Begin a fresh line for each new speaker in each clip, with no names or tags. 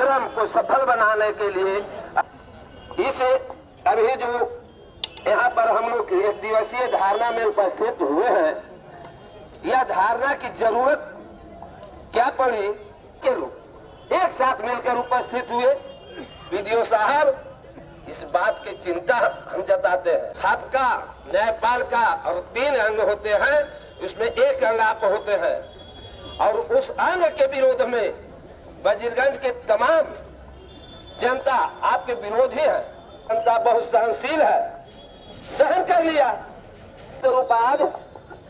कार्यक्रम को सफल बनाने के लिए। इस अभी जो यहाँ पर हम लोग एक दिवसीय धारणा में उपस्थित हुए हैं, यह धारणा की ज़रूरत क्या पड़ी के लोग एक साथ मिलकर उपस्थित हुए वीडियो साहब, इस बात की चिंता हम जताते हैं। सबका न्यायपालिका और तीन अंग होते हैं, उसमें एक अंग आप होते हैं। और उस अंग के विरोध में वजीरगंज के तमाम जनता आपके विरोधी है। जनता बहुत सहनशील है। सहन कर लिया। तो बाद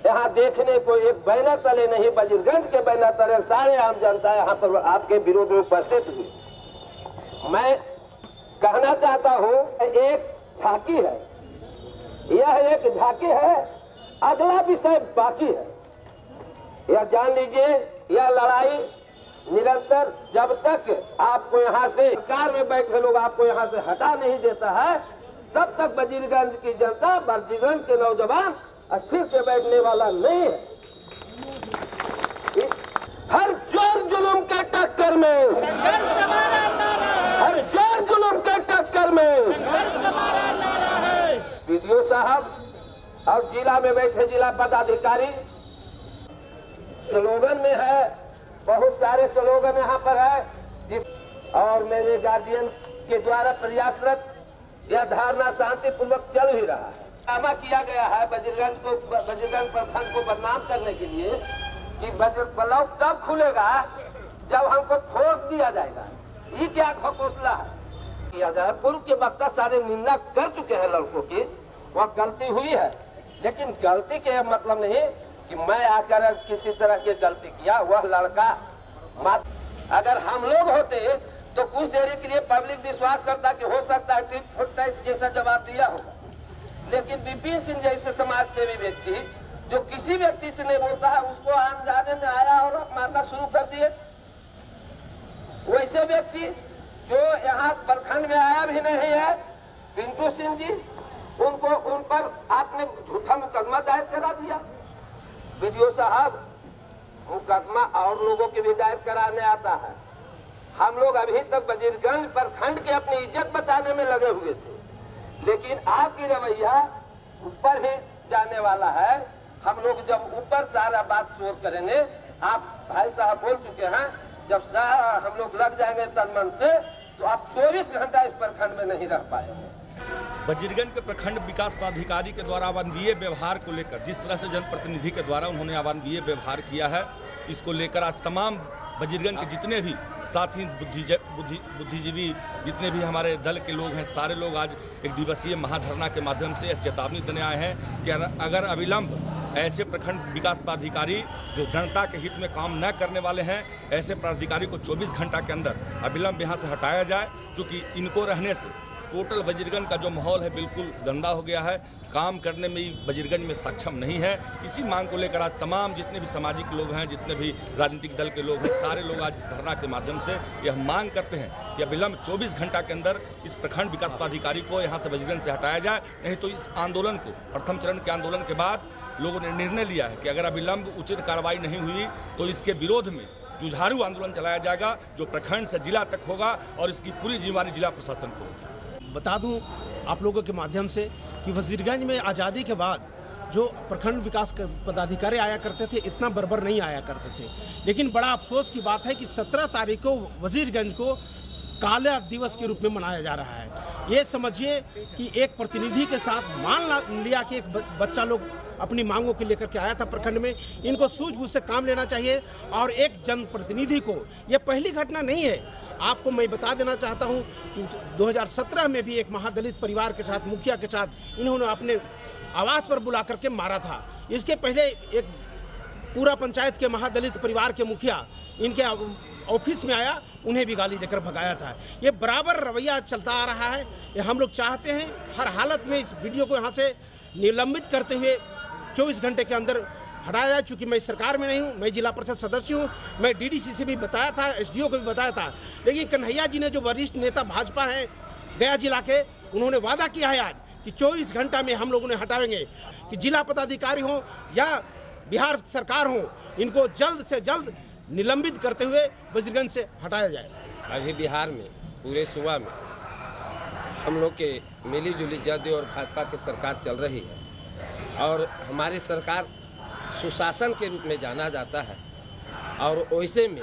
यहाँ देखने को एक बैनर तले नहीं वजीरगंज के बैनर तले सारे आम जनता यहाँ पर आपके विरोध में उपस्थित हुई मैं कहना चाहता हूँ, एक झांकी है। यह एक झांकी है, अगला विषय बाकी है। यह जान लीजिए, यह लड़ाई निरंतर जब तक आपको यहाँ से सरकार में बैठे लोग आपको यहाँ से हटा नहीं देता है, तब तक वजीरगंज की जनता वजीरगंज के नौजवान अस्थिर से बैठने वाला नहीं है। हर ज़ोर जुलुम के टक्कर में। हर ज़ोर जुलुम के टक्कर में। वीडियो साहब और जिला में बैठे जिला पदाधिकारी स्लोगन में है बहुत सारे स्लोगन यहाँ पर है, जिस और मेरे गार्जियन के द्वारा प्रयासरत यह धारणा शांति पूर्वक चल भी रहा है। दावा किया गया है बजरगंज को बजरगंज प्रखंड को बदनाम करने के लिए कि बजर ब्लॉक तब खुलेगा, जब हमको फोर्स दिया जाएगा। ये क्या घोषला है? किया जाए। पूर्व के वक्ता सारे निंदा कर चुके हैं लड़कों की, वह गलती हुई है। लेकिन गलती के मतलब नहीं कि मैं आकर किसी तरह की गलती किया, वह लड़का मात अगर हम लोग होते तो कुछ देरी के लिए पब्लिक विश्वास करता कि हो सकता है टिप फुट टाइप जैसा जवाब दिया होगा लेकिन विपिन सिंह जैसे समाज सेवी व्यक्ति, जो किसी व्यक्ति से नहीं बोलता है, उसको आन जाने में आया और मारना शुरू कर दिए। वैसे व्यक्ति, जो यहाँ प्रखंड में आया भी नहीं है, पिंटू सिंह जी, उनको उन पर आपने झूठा मुकदमा दायर करा दिया। वीडियो साहब, मुकदमा और लोगों की भी दायर कराने आता है। हम लोग अभी तक वजीरगंज प्रखंड के अपनी इज़्ज़त बचाने में लगे हुए थे। लेकिन आपकी रवैया ऊपर ही जाने वाला है। हम लोग जब ऊपर सारा बात शोर करेंगे, आप भाई साहब बोल चुके हैं, जब हम लोग लग जाएँगे तन मन से तो आप 24 घंटा इस प्रखंड में नहीं रह पाएँगे।
वजीरगंज के प्रखंड विकास पदाधिकारी के द्वारा अवानवीय व्यवहार को लेकर, जिस तरह से जनप्रतिनिधि के द्वारा उन्होंने अवानवीय व्यवहार किया है, इसको लेकर आज तमाम वजीरगंज के जितने भी साथी, बुद्धि बुद्धि, बुद्धिजीवी जितने भी हमारे दल के लोग हैं, सारे लोग आज एक दिवसीय महाधरना के माध्यम से यह चेतावनी देने आए हैं कि अगर अविलंब ऐसे प्रखंड विकास पदाधिकारी जो जनता के हित में काम न करने वाले हैं, ऐसे पदाधिकारी को 24 घंटा के अंदर अविलंब यहाँ से हटाया जाए क्योंकि इनको रहने से टोटल वजीरगंज का जो माहौल है बिल्कुल गंदा हो गया है। काम करने में वजीरगंज में सक्षम नहीं है। इसी मांग को लेकर आज तमाम जितने भी सामाजिक लोग हैं, जितने भी राजनीतिक दल के लोग हैं, सारे लोग आज इस धरना के माध्यम से यह मांग करते हैं कि अविलंब 24 घंटा के अंदर इस प्रखंड विकास पदाधिकारी को यहाँ से वजीरगंज से हटाया जाए। नहीं तो इस आंदोलन को, प्रथम चरण के आंदोलन के बाद लोगों ने निर्णय लिया है कि अगर अविलंब उचित कार्रवाई नहीं हुई तो इसके विरोध में जुझारू आंदोलन चलाया जाएगा, जो प्रखंड से जिला तक होगा और इसकी पूरी जिम्मेवारी जिला प्रशासन को होगी।
बता दूँ आप लोगों के माध्यम से कि वजीरगंज में आज़ादी के बाद जो प्रखंड विकास पदाधिकारी आया करते थे, इतना बरबर नहीं आया करते थे। लेकिन बड़ा अफसोस की बात है कि 17 तारीख को वजीरगंज को काला दिवस के रूप में मनाया जा रहा है। ये समझिए कि एक प्रतिनिधि के साथ मान लिया कि एक बच्चा लोग अपनी मांगों को लेकर के आया था प्रखंड में, इनको सूझबूझ से काम लेना चाहिए और एक जनप्रतिनिधि को। ये पहली घटना नहीं है। आपको मैं बता देना चाहता हूँ कि 2017 में भी एक महादलित परिवार के साथ, मुखिया के साथ इन्होंने अपने आवास पर बुला करके मारा था। इसके पहले एक पूरा पंचायत के महादलित परिवार के मुखिया, इनके ऑफ़िस में आया, उन्हें भी गाली देकर भगाया था। ये बराबर रवैया चलता आ रहा है। ये हम लोग चाहते हैं, हर हालत में इस वीडियो को यहाँ से निलंबित करते हुए 24 घंटे के अंदर हटाया जाए। चूँकि मैं सरकार में नहीं हूँ, मैं जिला परिषद सदस्य हूँ। मैं डीडीसी से भी बताया था एसडीओ को भी बताया था। लेकिन कन्हैया जी ने जो वरिष्ठ नेता भाजपा हैं, गया जिला के, उन्होंने वादा किया है आज कि 24 घंटा में हम लोग उन्हें हटाएँगे। कि जिला पदाधिकारी हो या बिहार सरकार हो, इनको जल्द से जल्द
निलंबित करते हुए वजीरगंज से हटाया जाए।
अभी बिहार में, पूरे सूबा में, हम लोग के मिली जुली जदयू और भाजपा की सरकार चल रही है। और हमारी सरकार सुशासन के रूप में जाना जाता है। और वैसे में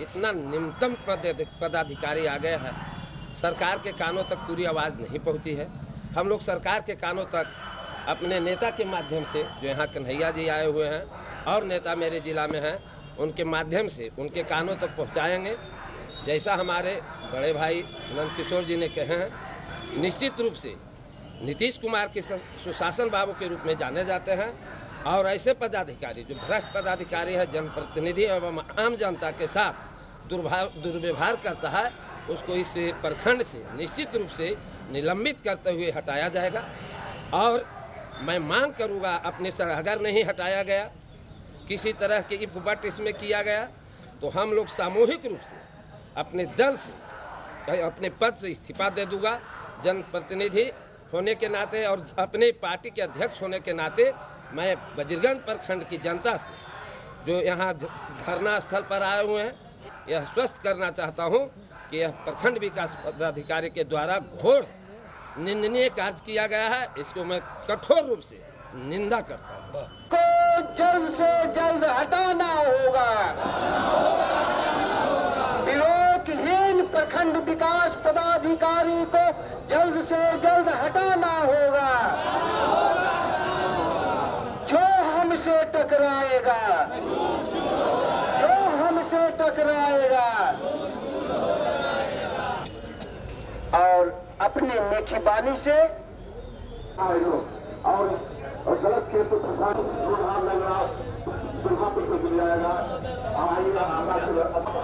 इतना निम्नतम पद पदाधिकारी आ गया है, सरकार के कानों तक पूरी आवाज़ नहीं पहुँची है। हम लोग सरकार के कानों तक अपने नेता के माध्यम से, जो यहाँ कन्हैया जी आए हुए हैं, और नेता मेरे जिला में हैं उनके माध्यम से, उनके कानों तक पहुँचाएँगे। जैसा हमारे बड़े भाई नंद किशोर जी ने कहे हैं, निश्चित रूप से नीतीश कुमार के सुशासन बाबू के रूप में जाने जाते हैं और ऐसे पदाधिकारी जो भ्रष्ट पदाधिकारी है, जनप्रतिनिधि एवं आम जनता के साथ दुर्व्यवहार करता है, उसको इस प्रखंड से निश्चित रूप से निलंबित करते हुए हटाया जाएगा। और मैं मांग करूँगा, अपने सर अगर नहीं हटाया गया किसी तरह के इफबट इसमें किया गया तो हम लोग सामूहिक रूप से अपने दल से अपने पद से इस्तीफा दे दूँगा। जनप्रतिनिधि होने के नाते और अपने पार्टी के अध्यक्ष होने के नाते मैं बजरगंज प्रखंड की जनता से, जो यहाँ धरना स्थल पर आए हुए हैं, यह स्वस्थ करना चाहता हूँ कि यह प्रखंड विकास पदाधिकारी के द्वारा घोर निंदनीय कार्य किया गया है। इसको मैं कठोर रूप से निंदा करता हूँ।
जल्द से जल्द हटाना होगा। विरोधहीन प्रखंड विकास पदाधिकारी को जल्द से जल्द हटाना होगा। जो हमसे टकराएगा, जो हमसे टकराएगा। और अपनी मीठी बानी से
और और गलत केस में फंसा सुधार लग रहा दुर्गा पर कर जाएगा। आएगा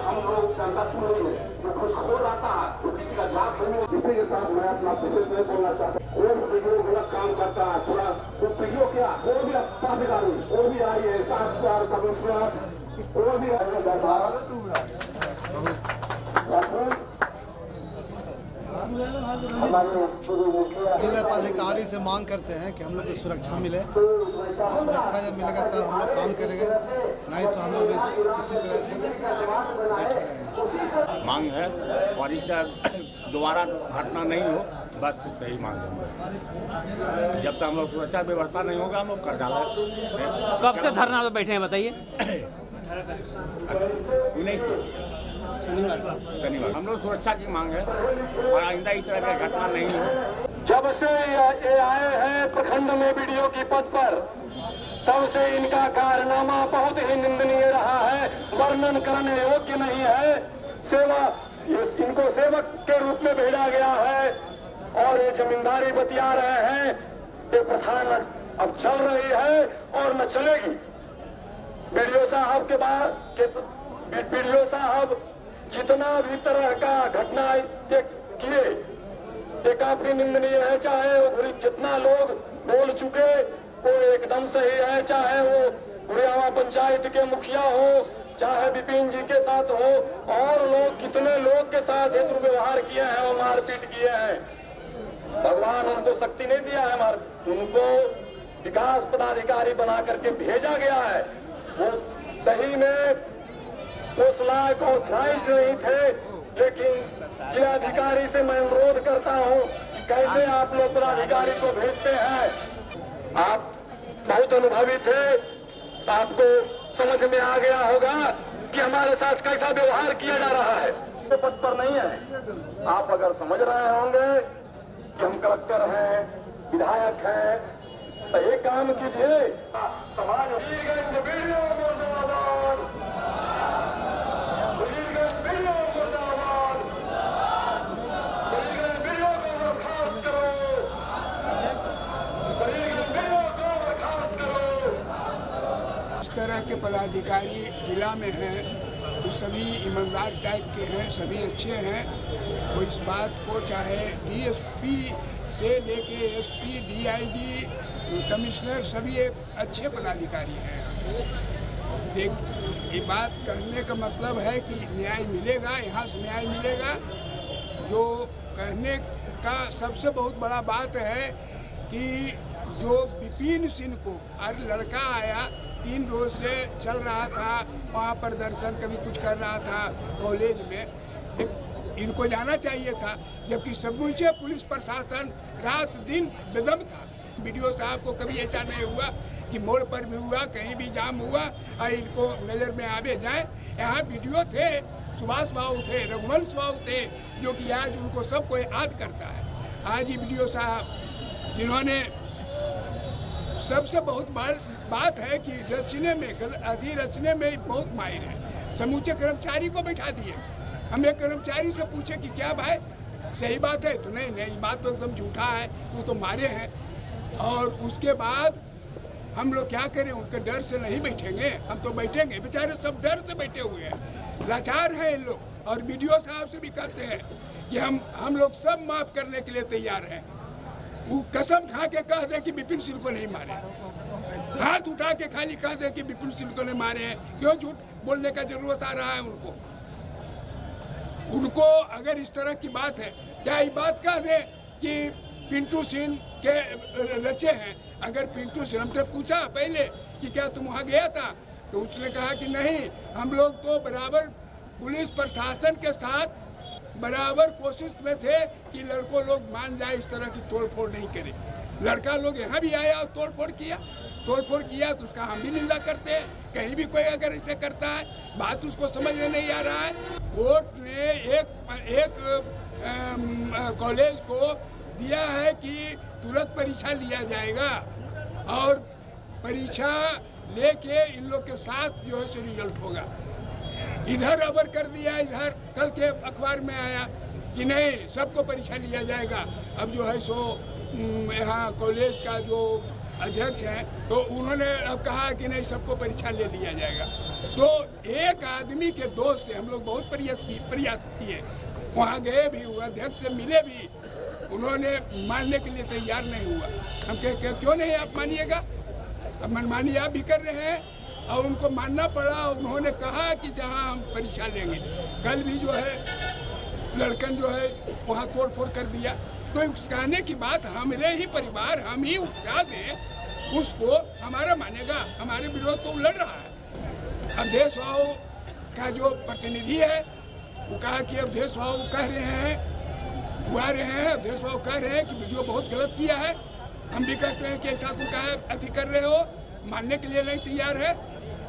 हम लोग जनता नहीं है। जो हो जाता है तो किसी का जाप नहीं है इसी के साथ मैं अपना विशेष नहीं बोलना चाहता। कोई वीडियो गलत काम करता है, थोड़ा तो वीडियो क्या? वो भी पदाधिकारी वो भी आई है सात चार कमिश्नर वो भी
जिला पदाधिकारी से मांग करते हैं कि हम लोग को सुरक्षा मिले। और सुरक्षा जब मिलेगा तब हम लोग काम करेंगे। नहीं तो हम लोग इसी तरह से बैठे रहेंगे।
मांग है। और इस तरह दोबारा घटना नहीं हो बस यही मांग है। जब तक हम लोग सुरक्षा व्यवस्था नहीं होगा हम लोग कर डालें
कब से धरना पे बैठे हैं बताइए।
उन्नीस शनिवार शनिवार हम लोग सुरक्षा की मांग है, और आइंदा इस तरह की घटना नहीं हो।
जब से ये आए हैं प्रखंड में वीडियो की पद पर, तब से इनका कारनामा बहुत ही निंदनीय रहा है। वर्णन करने योग्य नहीं है। सेवा इनको सेवक के रूप में भेजा गया है, और ये जमींदारी बतिया रहे हैं। ये प्रधान अब चल रही है, और न चलेगी। बीडीओ साहब के बाद बीडीओ साहब जितना भी तरह का घटना किए ये काफ़ी निंदनीय है, चाहे वो जितना लोग बोल चुके, वो एकदम सही है चाहे वो गुड़ियावा पंचायत के मुखिया हो, चाहे विपिन जी के साथ हो, और लोग, कितने लोग के साथ ये दुर्व्यवहार किए हैं और मारपीट किए हैं। भगवान उनको शक्ति नहीं दिया है, मार, उनको विकास पदाधिकारी बना करके भेजा गया है। वो सही में उस लायक ऑथराइज नहीं थे, लेकिन जिलाधिकारी से मैं अनुरोध करता हूँ कैसे आप लोग पदाधिकारी को भेजते हैं। आप बहुत अनुभवी थे तो आपको समझ में आ गया होगा कि हमारे साथ कैसा व्यवहार किया जा रहा है। पद पर नहीं है। आप अगर समझ रहे होंगे कि हम कलेक्टर हैं, विधायक हैं तो एक काम कीजिए, समाज
तरह के पदाधिकारी जिला में हैं वो सभी ईमानदार टाइप के हैं, सभी अच्छे हैं। वो इस बात को चाहे डीएसपी से लेके एसपी डीआईजी कमिश्नर, सभी एक अच्छे पदाधिकारी हैं। देख, ये बात कहने का मतलब है कि न्याय मिलेगा, यहाँ से न्याय मिलेगा। जो कहने का सबसे बहुत बड़ा बात है कि जो विपिन सिंह को, अरे लड़का आया तीन रोज से चल रहा था, वहाँ पर दर्शन कभी कुछ कर रहा था कॉलेज में। इनको जाना चाहिए था, जबकि समूचे पुलिस प्रशासन रात दिन बेदम था। वीडियो साहब को कभी ऐसा नहीं हुआ कि मोड़ पर भी हुआ, कहीं भी जाम हुआ और इनको नज़र में आवे जाए। यहाँ वीडियो थे, सुभाष बाबू थे, रघुवंश बाबू थे, जो कि आज उनको सबको याद करता है। आज ही वीडियो साहब, जिन्होंने सबसे बहुत बड़ बात है कि रचने में अधी रचने में बहुत माहिर है। समूचे कर्मचारी को बैठा दिए। हम एक कर्मचारी से पूछे कि क्या भाई, सही बात है तो नहीं नहीं बात तो एकदम झूठा है वो तो मारे हैं। और उसके बाद हम लोग क्या करें, उनके डर से नहीं बैठेंगे। हम तो बैठेंगे, बेचारे सब डर से बैठे हुए हैं। लाचार हैं इन लोग, और वीडियो साहब से भी कहते हैं कि हम हम लोग सब माफ़ करने के लिए तैयार हैं। वो कसम खा के कह दे कि विपिन सिंह को नहीं मारे। हाथ उठा के खाली कह दे कि विपिन सिंह को नहीं मारे। हैं क्यों झूठ बोलने का ज़रूरत आ रहा है उनको? उनको अगर इस तरह की बात है, क्या ये बात कह दे कि पिंटू सिंह के रचे हैं? अगर पिंटू सिंह हमसे पूछा पहले कि क्या तुम वहाँ गया था? तो उसने कहा कि नहीं, हम लोग तो बराबर पुलिस प्रशासन के साथ बराबर कोशिश में थे कि लड़कों लोग मान जाए, इस तरह की तोड़ फोड़ नहीं करे। लड़का लोग यहाँ भी आया और तोड़ फोड़ किया। तोड़ फोड़ किया तो उसका हम भी निंदा करते हैं। कहीं भी कोई अगर ऐसे करता है, बात उसको समझ में नहीं आ रहा है। कोर्ट ने एक एक कॉलेज को दिया है कि तुरंत परीक्षा लिया जाएगा। और परीक्षा लेके इन लोग के साथ जो है रिज़ल्ट होगा। इधर अबर कर दिया, इधर कल के अखबार में आया कि नहीं, सबको परीक्षा लिया जाएगा। अब जो है सो यहाँ कॉलेज का जो अध्यक्ष हैं तो उन्होंने अब कहा कि नहीं, सबको परीक्षा ले लिया जाएगा। तो एक आदमी के दोष से हम लोग बहुत प्रयास प्रयास किए। वहाँ गए भी अध्यक्ष से मिले भी, उन्होंने मानने के लिए तैयार नहीं हुआ। हम कह, क्यों नहीं आप मानिएगा? अब मनमानी आप भी कर रहे हैं और उनको मानना पड़ा और उन्होंने कहा कि जहाँ हम परीक्षा लेंगे। कल भी जो है, लड़कन जो है, वहाँ तोड़फोड़ कर दिया। तो उकसाने की बात हमारे ही परिवार, हम ही उत्साह दें, उसको हमारा मानेगा। हमारे विरोध तो लड़ रहा है। अवधेश बाबू का जो प्रतिनिधि है, वो कहा कि अवधेश बाबू कह रहे हैं, बुआ रहे हैं अवधेश बाबू कह रहे हैं कि वीडियो बहुत गलत किया है, हम भी कहते हैं कि ऐसा तुम कहा अति कर रहे हो। मानने के लिए नहीं तैयार है।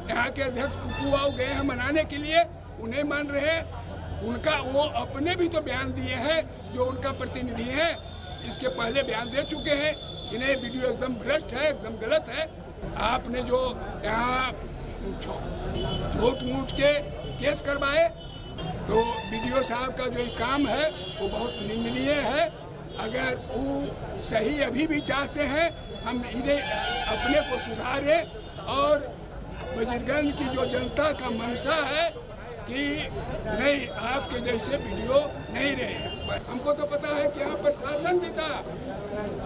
यहाँ के अध्यक्ष बाबू गए हैं मनाने के लिए, उन्हें मान रहे हैं। उनका वो अपने भी तो बयान दिए हैं, जो उनका प्रतिनिधि है। इसके पहले बयान दे चुके हैं। कि नहीं वीडियो एकदम भ्रष्ट है, एकदम गलत है। आपने जो यहाँ झूठ मूठ के केस करवाए तो वीडियो साहब का जो काम है, वो बहुत निंदनीय है। अगर वो सही अभी भी चाहते हैं हम इन्हें अपने को सुधारें और बजरगंज की जो जनता का मनसा है कि नहीं, आपके जैसे वीडियो नहीं रहे हमको तो पता है कि यहाँ प्रशासन भी था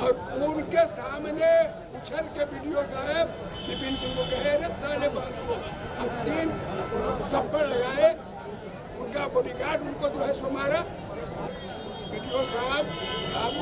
और उनके सामने उछल के वीडियो साहब विपिन सिंह को कहे अरे साले बात और तीन थप्पड़ लगाए, उनका बॉडीगार्ड उनको जो है सो मारा वीडियो साहब आप